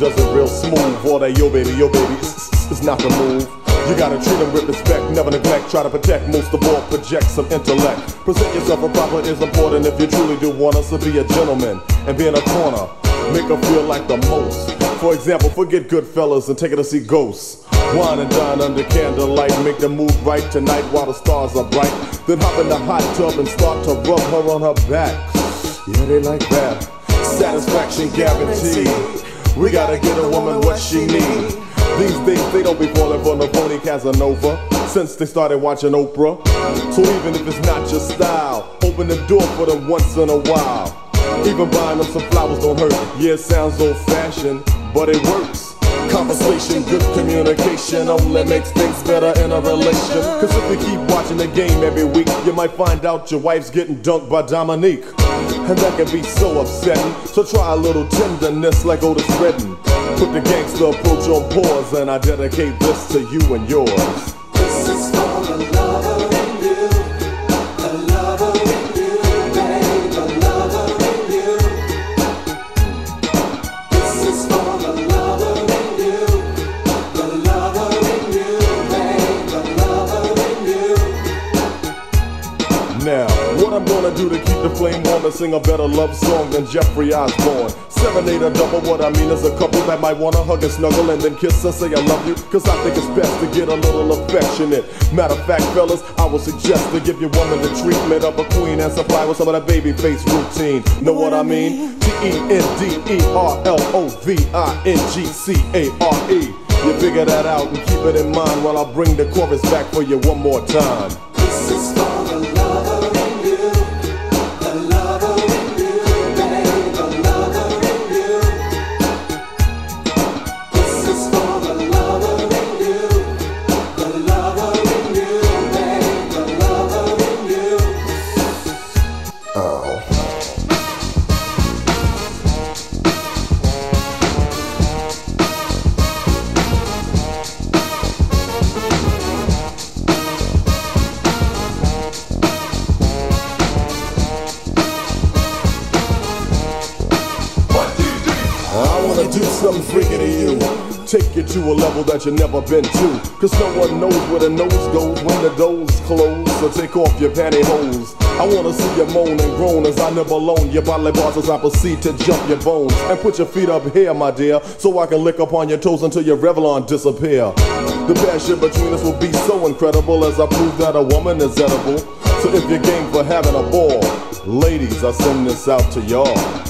like, yo, baby, yo, baby, it's not the move. You gotta treat them with respect, never neglect. Try to protect, most of all, project some intellect. Present yourself a proper is important if you truly do want us to be a gentleman and be in a corner. Make her feel like the most. For example, forget Goodfellas and take her to see ghosts. Wine and dine under candlelight, make the move right tonight while the stars are bright. Then hop in the hot tub and start to rub her on her back. Yeah, they like that. Satisfaction guaranteed. We gotta get a woman what she need. These days they don't be falling for no phony Casanova since they started watching Oprah. So even if it's not your style, open the door for them once in a while. Even buying them some flowers don't hurt. Yeah, it sounds old fashioned, but it works. Conversation, good communication only makes things better in a relation. Cause if you keep watching the game every week, you might find out your wife's getting dunked by Dominique. And that can be so upsetting. So try a little tenderness like Otis Redding. Put the gangster approach on pause, and I dedicate this to you and yours. Now, what I'm gonna do to keep the flame warm and sing a better love song than Jeffrey Osborne. Serenade a double, what I mean is a couple that might wanna hug and snuggle and then kiss and say I love you. Cause I think it's best to get a little affectionate. Matter of fact, fellas, I would suggest to give your woman the treatment of a queen and supply with some of that Babyface routine. Know what I mean? T E N D E R L O V I N G C A R E. You figure that out and keep it in mind while I bring the chorus back for you one more time. This is for wanna do something freaky to you. Take you to a level that you never been to. Cause no one knows where the nose goes when the doors close. So take off your pantyhose. I wanna see you moan and groan as I nibble on your body parts as I proceed to jump your bones. And put your feet up here, my dear, so I can lick upon your toes until your Revlon disappear. The passion between us will be so incredible as I prove that a woman is edible. So if you're game for having a ball, ladies, I send this out to y'all.